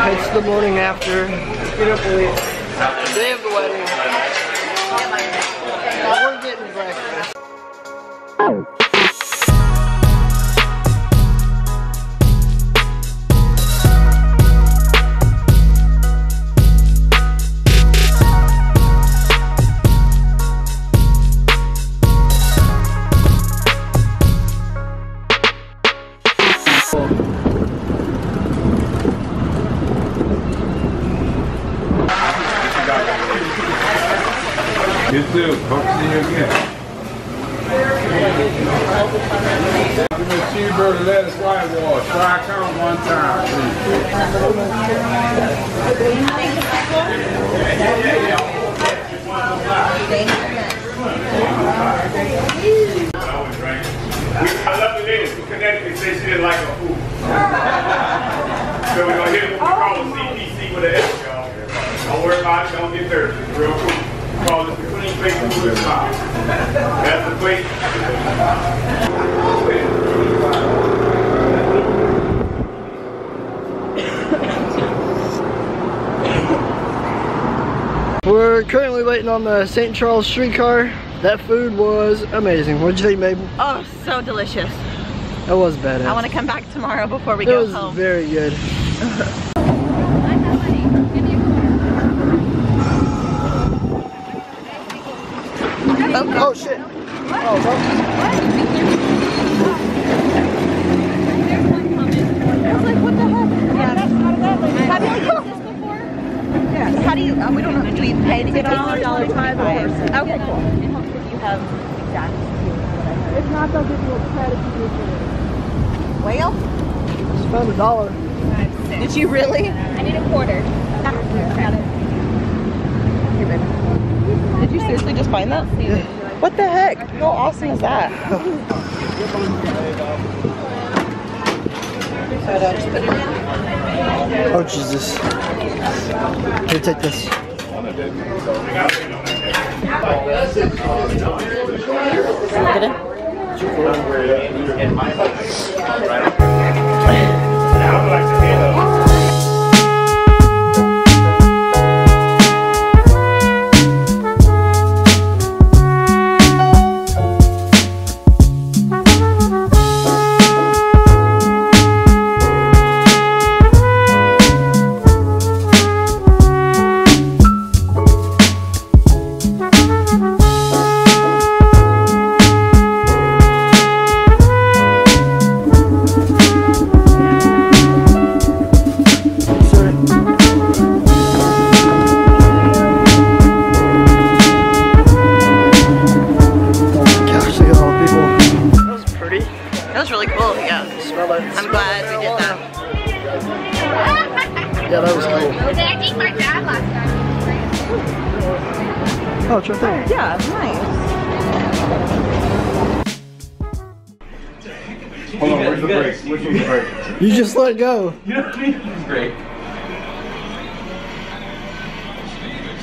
It's the morning after. Up late. Day of the wedding. We're getting breakfast. You too. Hope to see you again. Cheeseburger, lettuce, white wash. Fry count one time, please. I love the lady from Connecticut said she didn't like her food. so we're gonna hit it with call CPC with an S, y'all. Don't worry about it, don't get thirsty. Real cool. We call it the clean plate food spot. That's plate. We're currently waiting on the St. Charles streetcar. That food was amazing. What'd you think, babe? Oh, so delicious. That was badass. I want to come back tomorrow before we It go was home. very good. Oh shit. Oh, well, How do you, uh, we don't know, do you pay to get on? dollar time person. Okay, cool. If you have exact. if not, they'll give you a credit to your Whale? Just found a dollar. Did you really? I need a quarter. Did you seriously just find that? What the heck? How awesome is that? Oh Jesus. Here, take this. It? I'm glad we did that. Yeah, that was cool. Did I take my dad last time? Oh, it's right there. Yeah, nice. Hold on, where's the break? Which one's the break? You just let go. You know what I mean? It's Great.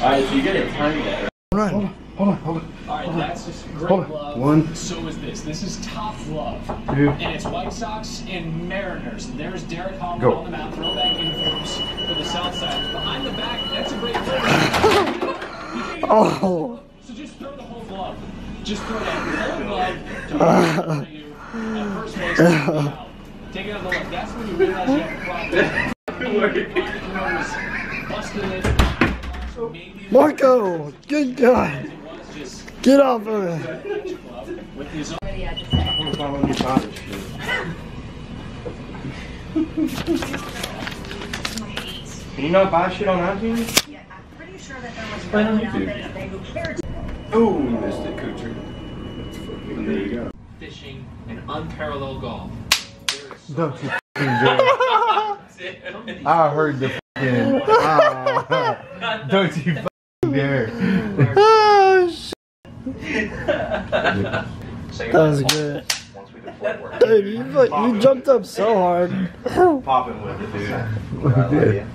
Alright, so you get it timed that, Run. Hold on, hold on. Hold on. Alright, that's just great Hold on. One. So is this. This is top glove. Two. And it's White Sox and Mariners. And there's Derek Holland Go. on the mound, throwback uniforms for the South Side. Behind the back, that's a great glove. Oh. So just throw the whole glove. Just throw that whole glove to you at first base. Take it on the left. That's when you realize you have a problem. Busted it. Maybe Marco, good God. it was just Get off of it. With his own. Can you not buy shit on iTunes? Play on YouTube. Oh, you missed it, Coocher. And there you go. fishing and unparalleled golf. Don't you f***ing dare. I heard the f***ing. Ah. Don't you f***ing dare. Oh, shit. That was good. Dude, you, you jumped up so hard. Popping with it, dude. We did.